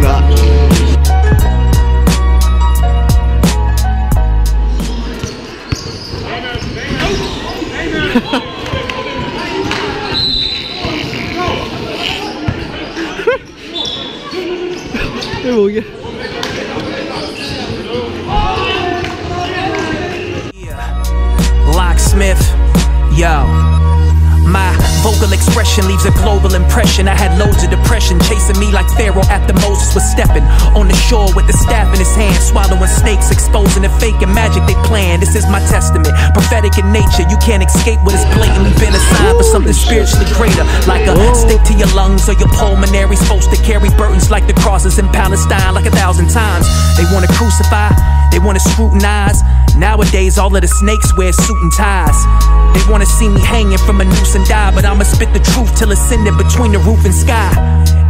là. Det mon. Locksmith, yo. My expression leaves a global impression. I had loads of depression chasing me like Pharaoh after Moses was stepping on the shore with the staff in his hand, swallowing snakes, exposing the fake and magic they planned. This is my testament, prophetic in nature. You can't escape what has blatantly been a for something spiritually greater, like a stick to your lungs or your pulmonary. Supposed to carry burdens like the crosses in Palestine, like a thousand times. They want to crucify, they want to scrutinize. Nowadays, all of the snakes wear suit and ties. They wanna see me hanging from a noose and die, but I'ma spit the truth till it's in between the roof and sky.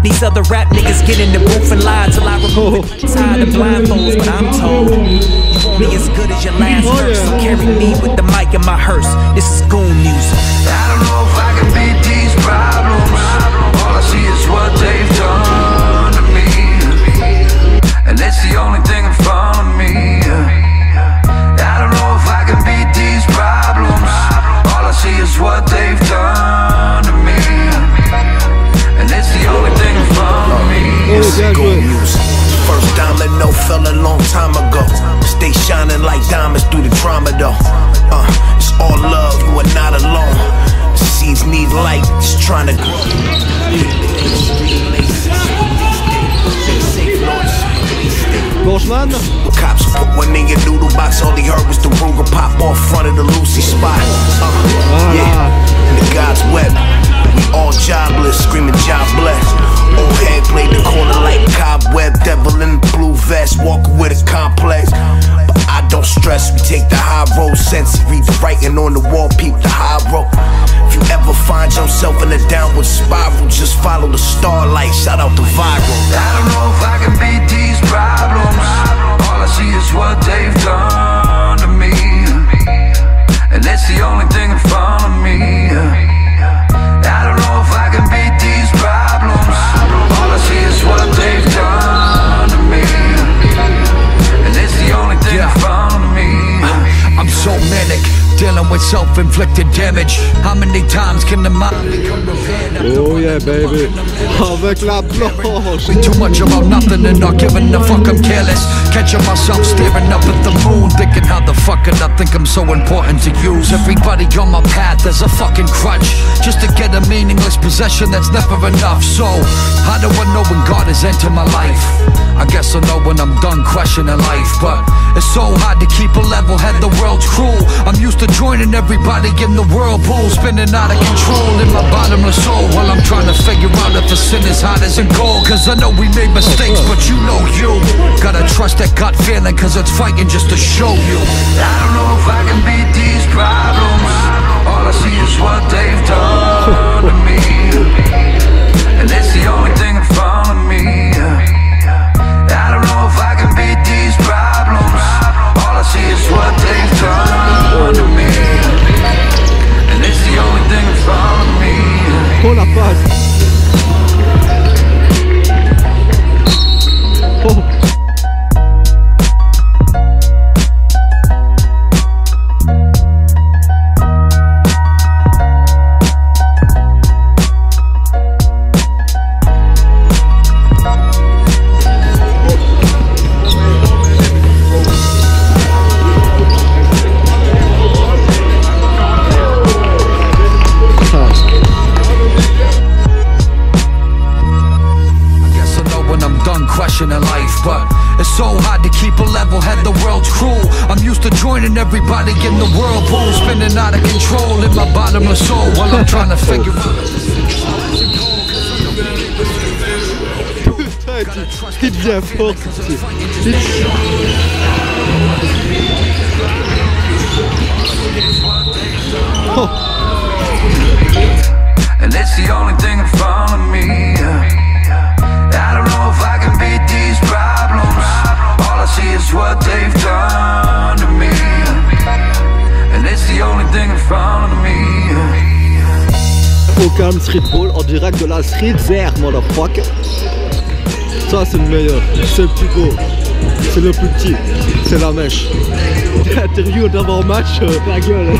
These other rap niggas get in the booth and lie till I remove it. Tired of blindfolds, but I'm told you won't be as good as your last oh, verse. So carry me with the mic in my hearse. This is goon long time ago. Stay shining like diamonds through the drama though. Uh, it's all love, you are not alone. Seeds need light, just trying to grow. Cops put one in your noodle box, all he heard was the Ruger pop off front of the Lucy spot. Uh, yeah, in the God's web. We all jobless, screaming job blue walking with a complex. But I don't stress, we take the high road sense, read the writing on the wall, peep the high road. If you ever find yourself in a downward spiral, just follow the starlight. Shout out to Viral. I don't know if I can beat these problems. All I see is what they've done with self-inflicted damage. How many times can the mind become repaired? Oh yeah baby. Avec la planche. Too much about nothing and not giving a fuck, I'm careless. Catching myself staring up at the moon, thinking how the fuck could I think I'm so important to use? Everybody on my path is a fucking crutch, just to get a meaningless possession that's never enough. So, how do I know when God has entered my life? I guess I'll know when I'm done questioning life, but it's so hard to keep a level head, the world's cruel. I'm used to joining everybody in the whirlpool, spinning out of control in my bottomless soul while I'm trying to figure out if a sin is hot as a gold. Cause I know we made mistakes, but you know you. Gotta trust that gut feeling, cause it's fighting just to show you. I don't know if I can beat these problems. Joining everybody in the whirlpool, spinning out of control in my bottomless soul while I'm trying to figure out. Putain, il devient fort. Au calme streetball en direct de la street vert, motherfucker. Ça, c'est le meilleur. C'est le plus beau. C'est le plus petit. C'est la mèche. Interview d'avant-match. euh, Ta gueule.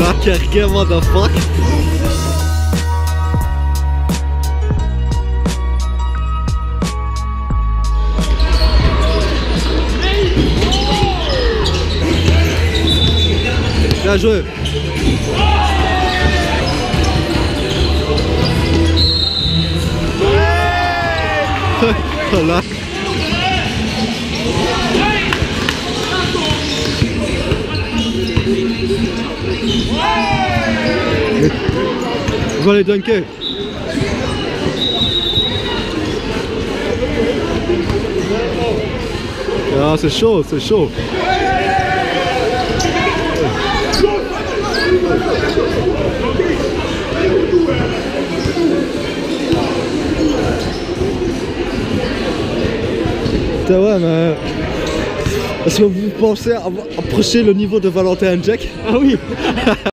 La carrière, motherfuck. Bien joué. Voilà. On va les dunker. Ah, c'est chaud, c'est chaud. Ouais, mais. Est-ce que vous pensez approcher le niveau de Valentin Jack? Ah oui